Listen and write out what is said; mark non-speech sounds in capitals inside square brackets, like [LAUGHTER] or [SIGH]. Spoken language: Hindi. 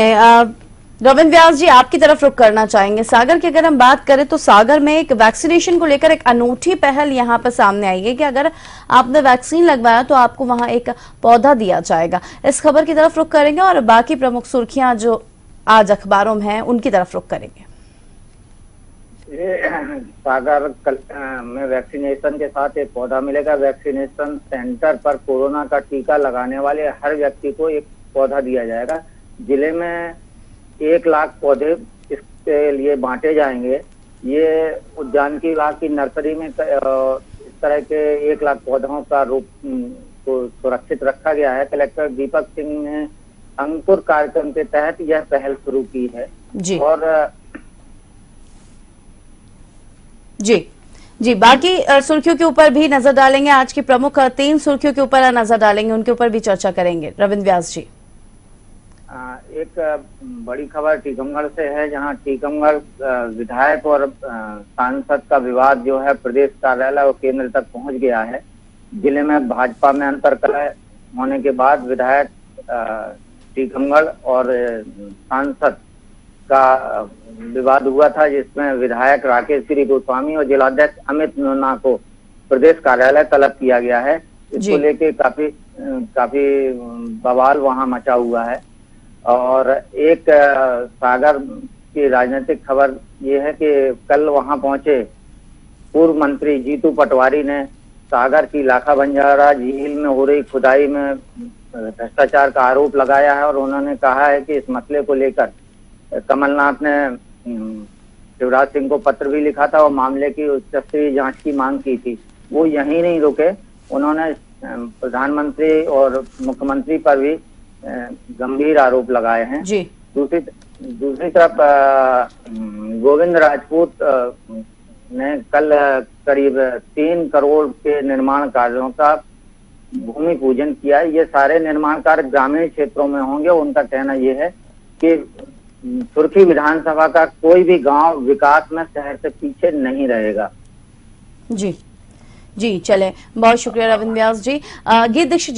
रविंद्र व्यास जी आपकी तरफ़ रुक करना चाहेंगे। सागर की अगर हम बात करें तो सागर में एक वैक्सीनेशन को लेकर एक अनूठी पहल यहाँ पर सामने आई है कि अगर आपने वैक्सीन लगवाया तो आपको वहाँ एक पौधा दिया जाएगा। इस खबर की तरफ़ रुख करेंगे और बाकी प्रमुख सुर्खियाँ जो आज अखबारों में हैं उनकी तरफ़ रुख करेंगे। [CLEARS THROAT] सागर कल, में वैक्सीनेशन के साथ एक पौधा मिलेगा। वैक्सीनेशन सेंटर पर कोरोना का टीका लगाने वाले हर व्यक्ति को एक पौधा दिया जाएगा। ज़िले में एक लाख पौधे इसके लिए बांटे जाएँगे। ये उद्यान की विभाग की नर्सरी में इस तरह के एक लाख पौधों का रूप को सुरक्षित रखा गया है। कलेक्टर दीपक सिंह ने अंकुर कार्यक्रम के तहत यह पहल शुरू की है। जी। और जी। जी बाकी सुर्खियों के ऊपर भी नज़र डालेंगे। आज की प्रमुख तीन सुर्खियों के ऊपर नज़र डालेंगे। उनके ऊपर भी चर्चा करेंगे। रविंद्र व्यास जी। एक बड़ी खबर टीकमगढ़ से है जहाँ टीकमगढ़ विधायक और सांसद का विवाद जो है प्रदेश कार्यालय और केंद्र तक पहुँच गया है। ज़िले में भाजपा में अंतर कलह होने के बाद विधायक टीकमगढ़ और सांसद का विवाद हुआ था जिसमें विधायक राकेश गिरी गोस्वामी और जिलाध्यक्ष अमित मीना को प्रदेश कार्यालय तलब किया गया है। इसको लेके काफ़ी काफ़ी बवाल वहाँ मचा हुआ है। और एक सागर की राजनीतिक खबर ये है कि कल वहाँ पहुँचे पूर्व मंत्री जीतू पटवारी ने सागर की लाखा बंजारा झील में हो रही खुदाई में भ्रष्टाचार का आरोप लगाया है और उन्होंने कहा है कि इस मसले को लेकर कमलनाथ ने शिवराज सिंह को पत्र भी लिखा था और मामले की उच्च स्तरीय जाँच की मांग की थी। वो यहीं नहीं रुके। उन्होंने प्रधानमंत्री और मुख्यमंत्री पर भी गंभीर आरोप लगाए हैं। जी। दूसरी दूसरी तरफ़ गोविंद राजपूत ने कल करीब तीन करोड़ के निर्माण कार्यों का भूमि पूजन किया ये सारे निर्माण कार्य ग्रामीण क्षेत्रों में होंगे। उनका कहना यह है कि सुर्खी विधानसभा का कोई भी गाँव विकास में शहर से पीछे नहीं रहेगा। जी। जी चले। बहुत शुक्रिया रविंद्र व्यास जी। गीत दीक्षित